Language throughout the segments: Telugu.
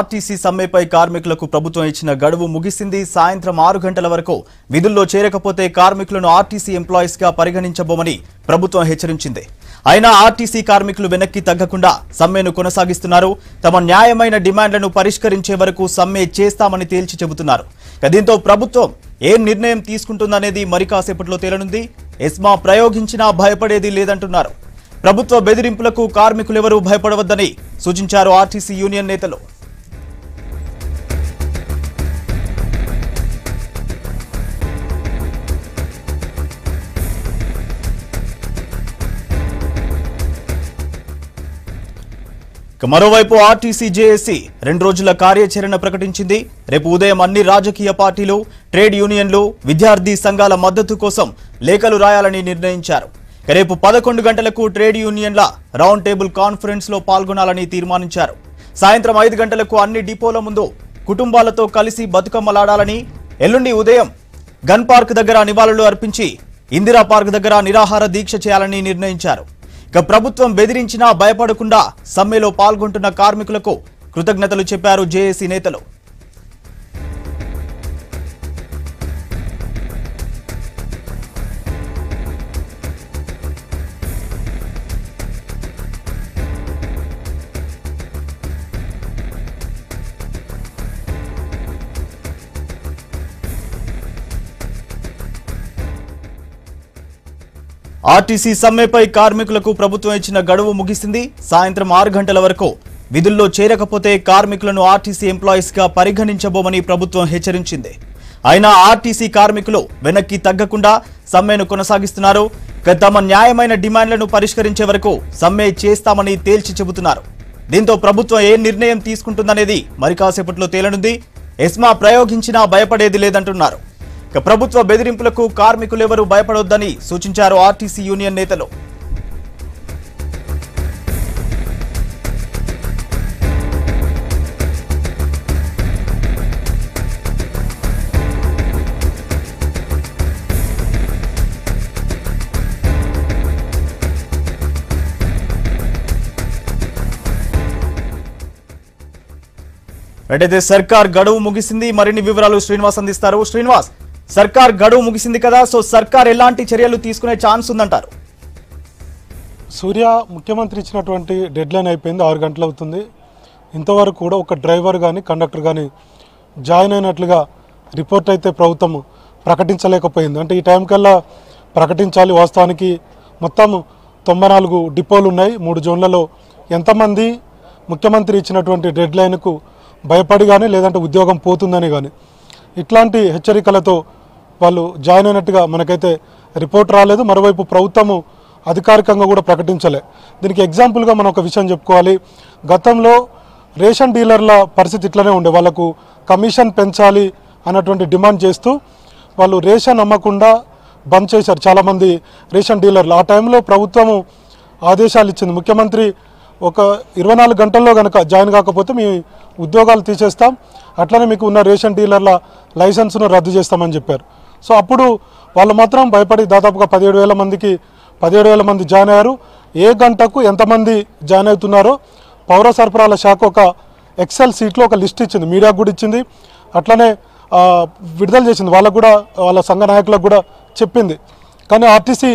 ఆర్టీసీ సమ్మెపై కార్మికులకు ప్రభుత్వం ఇచ్చిన గడువు ముగిసింది. సాయంత్రం ఆరు గంటల వరకు విధుల్లో చేరకపోతే కార్మికులను ఆర్టీసీ ఎంప్లాయీస్గా పరిగణించబోమని ప్రభుత్వం హెచ్చరించింది. అయినా ఆర్టీసీ కార్మికులు వెనక్కి తగ్గకుండా సమ్మెను కొనసాగిస్తున్నారు. తమ న్యాయమైన డిమాండ్లను పరిష్కరించే వరకు సమ్మె చేస్తామని తేల్చి చెబుతున్నారు. దీంతో ప్రభుత్వం ఏం నిర్ణయం తీసుకుంటుందనేది మరి కాసేపట్లో తేలనుంది. ఎస్మా ప్రయోగించినా భయపడేది లేదంటున్నారు. ప్రభుత్వ బెదిరింపులకు కార్మికులెవరూ భయపడవద్దని సూచించారు ఆర్టీసీ యూనియన్ నేతలు. ఇక మరోవైపు ఆర్టీసీ జేఏసీ రెండు రోజుల కార్యాచరణ ప్రకటించింది. రేపు ఉదయం అన్ని రాజకీయ పార్టీలు ట్రేడ్ యూనియన్లు విద్యార్థి సంఘాల మద్దతు కోసం లేఖలు రాయాలని నిర్ణయించారు. రేపు పదకొండు గంటలకు ట్రేడ్ యూనియన్ల రౌండ్ టేబుల్ కాన్ఫరెన్స్లో పాల్గొనాలని తీర్మానించారు. సాయంత్రం ఐదు గంటలకు అన్ని డిపోల ముందు కుటుంబాలతో కలిసి బతుకమ్మలాడాలని ఎల్లుండి ఉదయం గన్ పార్క్ దగ్గర నివాళులు అర్పించి ఇందిరా పార్క్ దగ్గర నిరాహార దీక్ష చేయాలని నిర్ణయించారు. ఇక ప్రభుత్వం బెదిరించినా భయపడకుండా సమ్మెలో పాల్గొంటున్న కార్మికులకు కృతజ్ఞతలు చెప్పారు జేఏసీ నేతలు. ఆర్టీసీ సమ్మెపై కార్మికులకు ప్రభుత్వం ఇచ్చిన గడువు ముగిసింది. సాయంత్రం ఆరు గంటల వరకు విధుల్లో చేరకపోతే కార్మికులను ఆర్టీసీ ఎంప్లాయీస్గా పరిగణించబోమని ప్రభుత్వం హెచ్చరించింది. అయినా ఆర్టీసీ కార్మికులు వెనక్కి తగ్గకుండా సమ్మెను కొనసాగిస్తున్నారు. తమ న్యాయమైన డిమాండ్లను పరిష్కరించే వరకు సమ్మె చేస్తామని తేల్చి చెబుతున్నారు. దీంతో ప్రభుత్వం ఏ నిర్ణయం తీసుకుంటుందనేది మరి కాసేపట్లో తేలనుంది. ఎస్మా ప్రయోగించినా భయపడేది లేదంటున్నారు. ఇక ప్రభుత్వ బెదిరింపులకు కార్మికులెవరూ భయపడొద్దని సూచించారు ఆర్టీసీ యూనియన్ నేతలు. అయితే సర్కార్ గడువు ముగిసింది. మరిన్ని వివరాలు శ్రీనివాస్ అందిస్తారు. శ్రీనివాస్ సర్కార్ గడువు ముగిసింది కదా సో సర్కార్ ఎలాంటి చర్యలు తీసుకునే ఛాన్స్ ఉందంటారు? సూర్య ముఖ్యమంత్రి ఇచ్చినటువంటి డెడ్ లైన్ అయిపోయింది ఆరు గంటలు అవుతుంది. ఇంతవరకు కూడా ఒక డ్రైవర్ కానీ కండక్టర్ కానీ జాయిన్ అయినట్లుగా రిపోర్ట్ అయితే ప్రభుత్వం ప్రకటించలేకపోయింది. అంటే ఈ టైం కల్లా ప్రకటించాలి వాస్తవానికి మొత్తం తొంభై నాలుగు డిపోలు ఉన్నాయి మూడు జోన్లలో ఎంతమంది ముఖ్యమంత్రి ఇచ్చినటువంటి డెడ్ లైన్కు భయపడి కానీ లేదంటే ఉద్యోగం పోతుందని కానీ ఇట్లాంటి హెచ్చరికలతో వాళ్ళు జాయిన్ అయినట్టుగా మనకైతే రిపోర్ట్ రాలేదు. మరోవైపు ప్రభుత్వము అధికారికంగా కూడా ప్రకటించలే. దీనికి ఎగ్జాంపుల్గా మనం ఒక విషయం చెప్పుకోవాలి. గతంలో రేషన్ డీలర్ల పరిస్థితి ఇట్లనే ఉండే. వాళ్ళకు కమిషన్ పెంచాలి అన్నటువంటి డిమాండ్ చేస్తూ వాళ్ళు రేషన్ అమ్మకుండా బంద్ చేశారు చాలామంది రేషన్ డీలర్లు. ఆ టైంలో ప్రభుత్వము ఆదేశాలు ఇచ్చింది. ముఖ్యమంత్రి ఒక ఇరవై నాలుగు గంటల్లో కనుక జాయిన్ కాకపోతే మీ ఉద్యోగాలు తీసేస్తాం. అట్లనే మీకు ఉన్న రేషన్ డీలర్ల లైసెన్స్ను రద్దు చేస్తామని చెప్పారు. సో అప్పుడు వాళ్ళు మాత్రం భయపడి దాదాపుగా పదిహేడు వేల మందికి పదిహేడు వేల మంది జాయిన్ అయ్యారు. ఏ గంటకు ఎంతమంది జాయిన్ అవుతున్నారో పౌర సరఫరాల శాఖ ఒక ఎక్సెల్ సీట్లో ఒక లిస్ట్ ఇచ్చింది మీడియాకు కూడా ఇచ్చింది. అట్లనే విడుదల చేసింది. వాళ్ళకు కూడా వాళ్ళ సంఘ నాయకులకు కూడా చెప్పింది. కానీ ఆర్టీసీ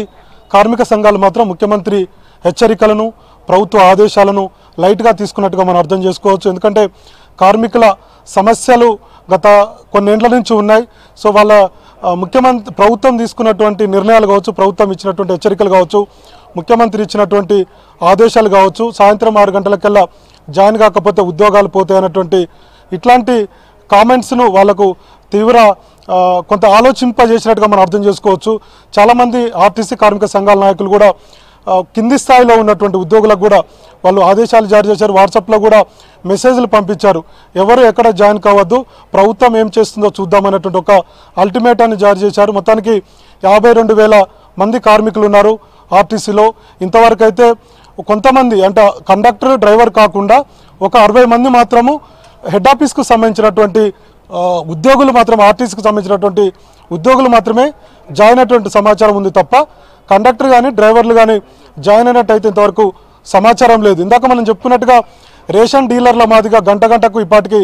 కార్మిక సంఘాలు మాత్రం ముఖ్యమంత్రి హెచ్చరికలను ప్రభుత్వ ఆదేశాలను లైట్గా తీసుకున్నట్టుగా మనం అర్థం చేసుకోవచ్చు. ఎందుకంటే కార్మికుల సమస్యలు గత కొన్నేండ్ల నుంచి ఉన్నాయి. సో వాళ్ళ ముఖ్యమంత్రి ప్రభుత్వం తీసుకున్నటువంటి నిర్ణయాలు కావచ్చు ప్రభుత్వం ఇచ్చినటువంటి హెచ్చరికలు కావచ్చు ముఖ్యమంత్రి ఇచ్చినటువంటి ఆదేశాలు కావచ్చు సాయంత్రం ఆరు గంటలకల్లా జాయిన్ కాకపోతే ఉద్యోగాలు పోతాయి అన్నటువంటి ఇట్లాంటి కామెంట్స్ను వాళ్ళకు తీవ్ర కొంత ఆలోచింపజేసినట్టుగా మనం అర్థం చేసుకోవచ్చు. చాలామంది ఆర్టీసీ కార్మిక సంఘాల నాయకులు కూడా కింది స్థాయిలో ఉన్నటువంటి ఉద్యోగులకు కూడా వాళ్ళు ఆదేశాలు జారీ చేశారు. వాట్సాప్లో కూడా మెసేజ్లు పంపించారు. ఎవరు ఎక్కడ జాయిన్ కావద్దు ప్రభుత్వం ఏం చేస్తుందో చూద్దామనేటువంటి ఒక అల్టిమేటాన్ని జారీ చేశారు. మొత్తానికి యాభై రెండు వేల మంది కార్మికులు ఉన్నారు ఆర్టీసీలో. ఇంతవరకు అయితే కొంతమంది అంటే కండక్టర్ డ్రైవర్ కాకుండా ఒక అరవై మంది మాత్రము హెడ్ ఆఫీస్కు సంబంధించినటువంటి ఉద్యోగులు మాత్రం ఆర్టీసీకి సంబంధించినటువంటి ఉద్యోగులు మాత్రమే జాయిన్ అయినటువంటి సమాచారం ఉంది తప్ప కండక్టర్ కానీ డ్రైవర్లు కానీ జాయిన్ అయినట్టయితే ఇంతవరకు సమాచారం లేదు. ఇందాక మనం చెప్పుకున్నట్టుగా రేషన్ డీలర్ల మాదిగా గంట గంటకు ఇప్పటికి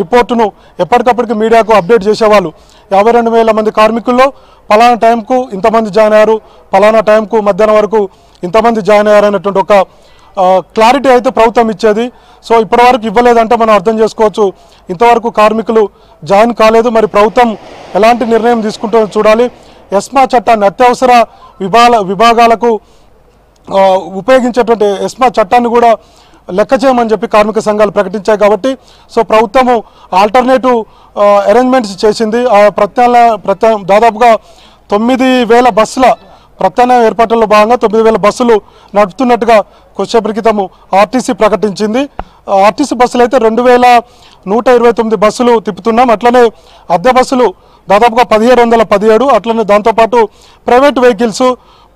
రిపోర్టును ఎప్పటికప్పటికి మీడియాకు అప్డేట్ చేసేవాళ్ళు. యాభై రెండు వేల మంది కార్మికుల్లో పలానా టైంకు ఇంతమంది జాయిన్ అయ్యారు పలానా టైంకు మధ్యాహ్నం వరకు ఇంతమంది జాయిన్ అయ్యారు అనేటువంటి ఒక క్లారిటీ అయితే ప్రభుత్వం ఇచ్చేది. సో ఇప్పటివరకు ఇవ్వలేదంటే మనం అర్థం చేసుకోవచ్చు. ఇంతవరకు కార్మికులు జాయిన్ కాలేదు. మరి ప్రభుత్వం ఎలాంటి నిర్ణయం తీసుకుంటుందో చూడాలి. ఎస్మా చట్టాన్ని అత్యవసర విభాగ విభాగాలకు ఉపయోగించేటువంటి ఎస్మా చట్టాన్ని కూడా లెక్క చేయమని చెప్పి కార్మిక సంఘాలు ప్రకటించాయి కాబట్టి సో ప్రభుత్వము ఆల్టర్నేటివ్ అరేంజ్మెంట్స్ చేసింది. ఆ ప్రత్యామ్నాయ ప్రత్యా దాదాపుగా తొమ్మిది వేల బస్సుల ప్రత్యామ్నాయ ఏర్పాట్లలో భాగంగా తొమ్మిది వేల బస్సులు నడుపుతున్నట్టుగా కొద్దిసేపటి క్రితము ఆర్టీసీ ప్రకటించింది. ఆర్టీసీ బస్సులు అయితే రెండు వేల నూట ఇరవై తొమ్మిది బస్సులు తిప్పుతున్నాం. అట్లనే అద్దె బస్సులు దాదాపుగా పదిహేడు వందల పదిహేడు అట్లనే దాంతోపాటు ప్రైవేట్ వెహికల్స్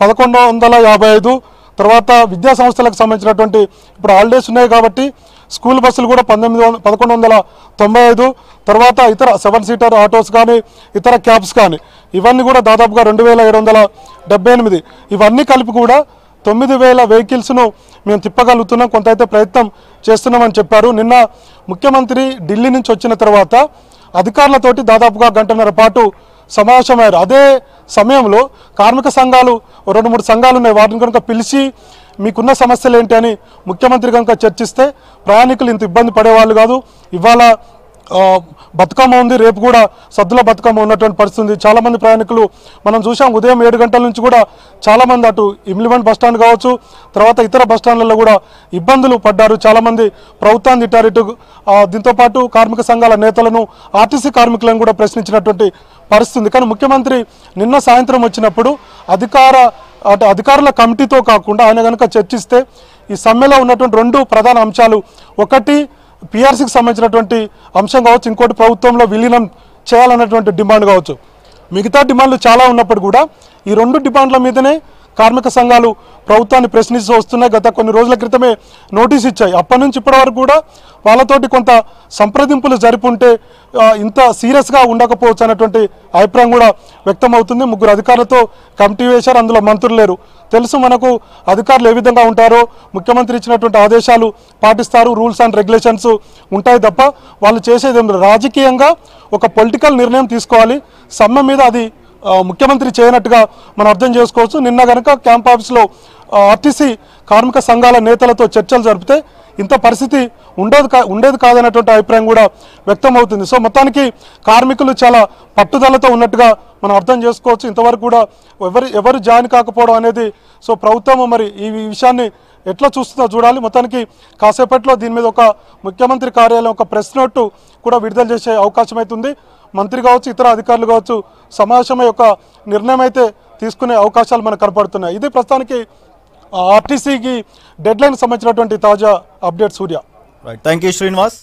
పదకొండు వందల యాభై ఐదు తర్వాత విద్యా సంస్థలకు సంబంధించినటువంటి ఇప్పుడు హాలిడేస్ ఉన్నాయి కాబట్టి స్కూల్ బస్సులు కూడా పంతొమ్మిది వంద పదకొండు వందల తొంభై ఐదు తర్వాత ఇతర సెవెన్ సీటర్ ఆటోస్ కానీ ఇతర క్యాబ్స్ కానీ ఇవన్నీ కూడా దాదాపుగా రెండు వేల ఏడు వందల డెబ్బై ఎనిమిది. ఇవన్నీ కలిపి కూడా తొమ్మిది వేల వెహికల్స్ను మేము తిప్పగలుగుతున్నాం కొంత అయితే ప్రయత్నం చేస్తున్నామని చెప్పారు. నిన్న ముఖ్యమంత్రి ఢిల్లీ నుంచి వచ్చిన తర్వాత అధికారులతోటి దాదాపుగా గంటన్నర పాటు సమావేశమయ్యారు. అదే సమయంలో కార్మిక సంఘాలు రెండు మూడు సంఘాలు ఉన్నాయి. వాటిని కనుక పిలిచి మీకున్న సమస్యలు ఏంటి అని ముఖ్యమంత్రి కనుక చర్చిస్తే ప్రయాణికులు ఇంత ఇబ్బంది పడేవాళ్ళు కాదు. ఇవాళ బతుకమ్మ ఉంది రేపు కూడా సద్దుల బతుకమ్మ ఉన్నటువంటి పరిస్థితి ఉంది. చాలామంది ప్రయాణికులు మనం చూసాం ఉదయం ఏడు గంటల నుంచి కూడా చాలామంది అటు ఇమ్లిమెంట్ బస్ స్టాండ్ కావచ్చు తర్వాత ఇతర బస్ స్టాండ్లలో కూడా ఇబ్బందులు పడ్డారు. చాలామంది ప్రభుత్వాన్ని తిట్టారు. ఇటు దీంతోపాటు కార్మిక సంఘాల నేతలను ఆర్టీసీ కార్మికులను కూడా ప్రశ్నించినటువంటి పరిస్థితి కానీ ముఖ్యమంత్రి నిన్న సాయంత్రం వచ్చినప్పుడు అధికార అటు అధికారుల కమిటీతో కాకుండా ఆయన కనుక చర్చిస్తే ఈ సమ్మెలో ఉన్నటువంటి రెండు ప్రధాన అంశాలు ఒకటి పిఆర్సీకి సంబంధించినటువంటి అంశం కావచ్చు ఇంకోటి ప్రభుత్వంలో విలీనం చేయాలన్నటువంటి డిమాండ్ కావచ్చు. మిగతా డిమాండ్లు చాలా ఉన్నప్పుడు కూడా ఈ రెండు డిమాండ్ల మీదనే కార్మిక సంఘాలు ప్రభుత్వాన్ని ప్రశ్నిస్తూ వస్తున్నాయి. గత కొన్ని రోజుల క్రితమే నోటీస్ ఇచ్చాయి. అప్పటి నుంచి ఇప్పటి వరకు కూడా వాళ్ళతోటి కొంత సంప్రదింపులు జరుపుంటే ఇంత సీరియస్గా ఉండకపోవచ్చు అనేటువంటి అభిప్రాయం కూడా వ్యక్తం అవుతుంది ముగ్గురు అధికారులతో కమిటీ వేశారు. అందులో మంత్రులు లేరు. తెలుసు మనకు అధికారులు ఏ విధంగా ఉంటారో. ముఖ్యమంత్రి ఇచ్చినటువంటి ఆదేశాలు పాటిస్తారు. రూల్స్ అండ్ రెగ్యులేషన్స్ ఉంటాయి తప్ప వాళ్ళు చేసేది రాజకీయంగా ఒక పొలిటికల్ నిర్ణయం తీసుకోవాలి. సమ్మె మీద అది ముఖ్యమంత్రి చేయనట్టుగా మనం అర్థం చేసుకోవచ్చు. నిన్న కనుక క్యాంప్ ఆఫీస్లో ఆర్టీసీ కార్మిక సంఘాల నేతలతో చర్చలు జరిపితే ఇంత పరిస్థితి ఉండేది కా ఉండేది కాదనేటువంటి అభిప్రాయం కూడా వ్యక్తం అవుతుంది సో మొత్తానికి కార్మికులు చాలా పట్టుదలతో ఉన్నట్టుగా మనం అర్థం చేసుకోవచ్చు. ఇంతవరకు కూడా ఎవరు ఎవరు జాయిన్ కాకపోవడం అనేది సో ప్రభుత్వం మరి ఈ విషయాన్ని ఎట్లా చూస్తుందో చూడాలి. మొత్తానికి కాసేపట్లో దీని మీద ఒక ముఖ్యమంత్రి కార్యాలయం ఒక ప్రెస్ నోటు కూడా విడుదల చేసే అవకాశం అవుతుంది మంత్రి కావచ్చు ఇతర అధికారులు కావచ్చు సమావేశం యొక్క నిర్ణయం అయితే తీసుకునే అవకాశాలు మనకు కనపడుతున్నాయి. ఇది ప్రస్తుతానికి ఆర్టీసీకి డెడ్లైన్ సంబంధించినటువంటి తాజా update Surya. Right thank you Srinivas